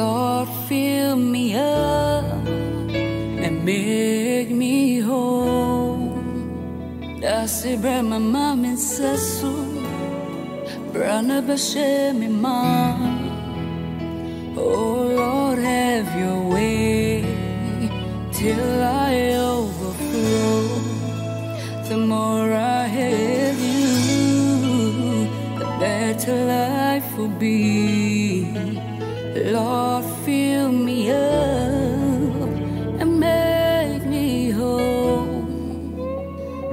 Lord, fill me up and make me whole. 다시 브레마 맘인 세수 브라나 바셰미 맘 Oh Lord, have your way till I overflow. The more I have you, the better life will be. Lord, fill me up and make me whole.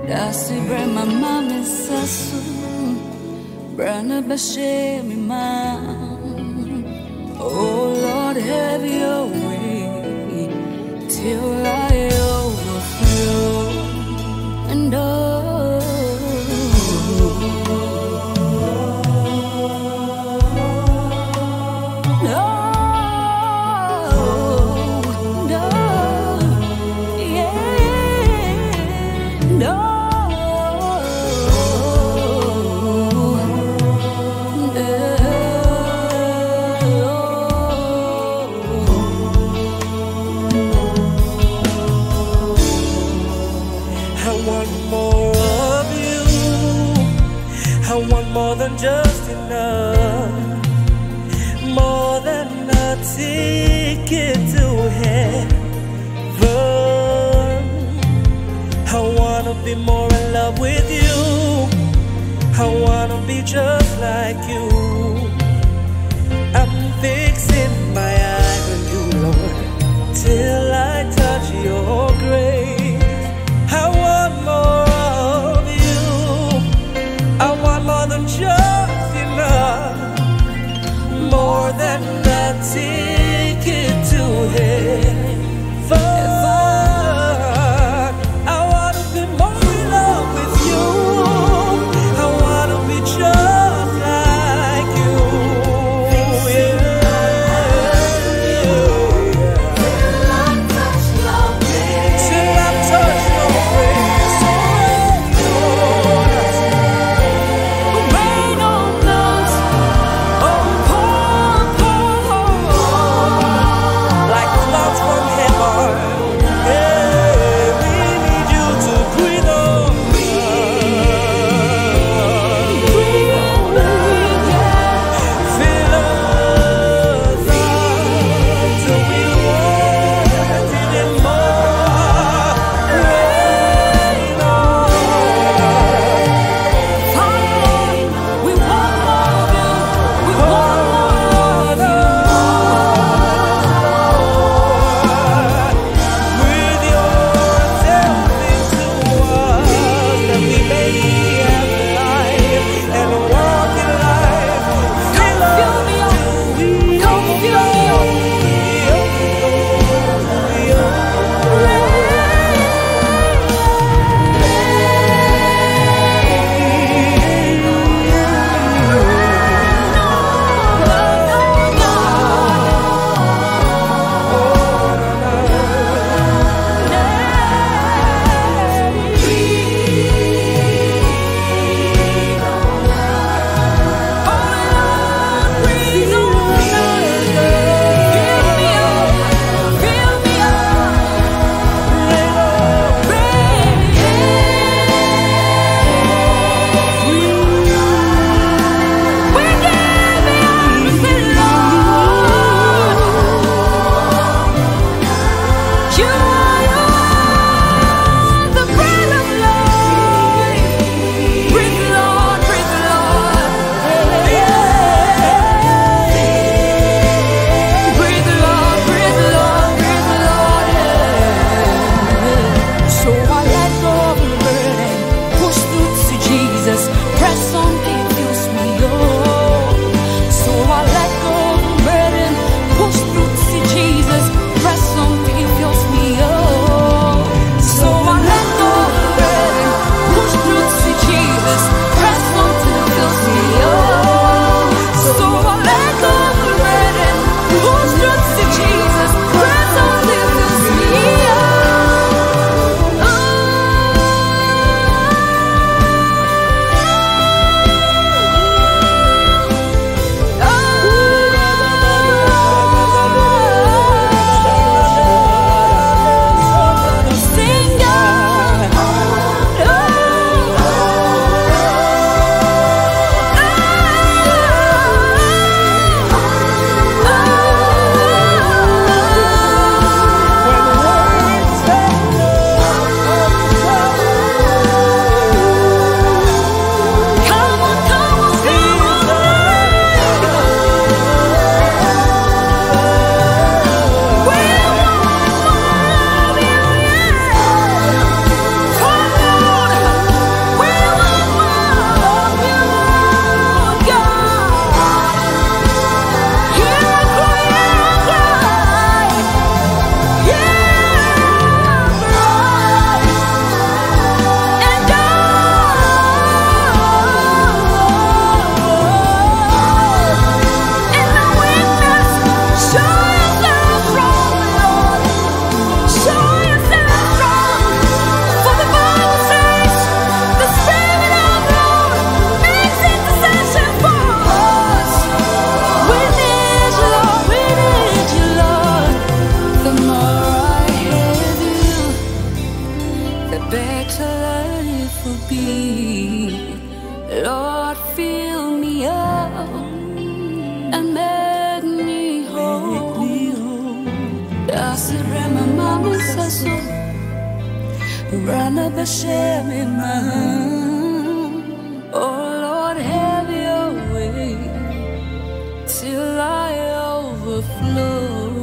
Dasi brema mami sasu, brana bashemi ma. Oh Lord, have your way till I I want more of you. I want more than just enough. More than a ticket to heaven. I wanna be more in love with you. I wanna be just like you. you. The more I have you, the better life will be. Lord, fill me up and make me whole. Dasirama mama saso, rana bashemi ma. Oh Lord, have your way till I overflow.